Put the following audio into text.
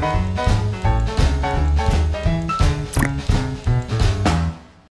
Bye.